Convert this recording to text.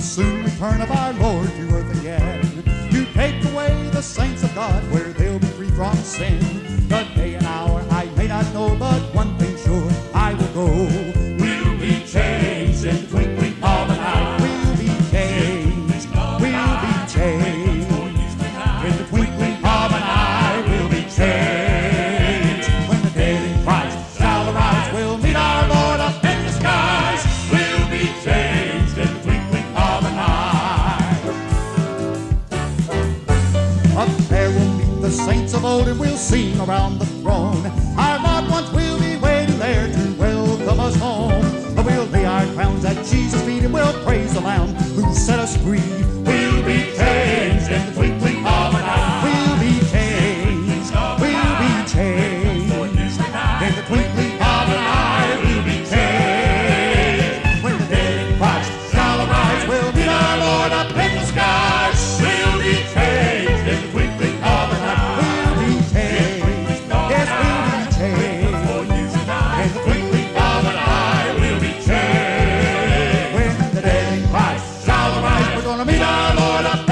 return of our Lord to earth again. To take away the saints of God where they'll be free from sin. The the saints of old and we'll sing around the throne. Our loved ones will be waiting there to welcome us home. We'll lay our crowns at Jesus' feet and we'll praise the Lamb who set us free. Colombia. Miradora.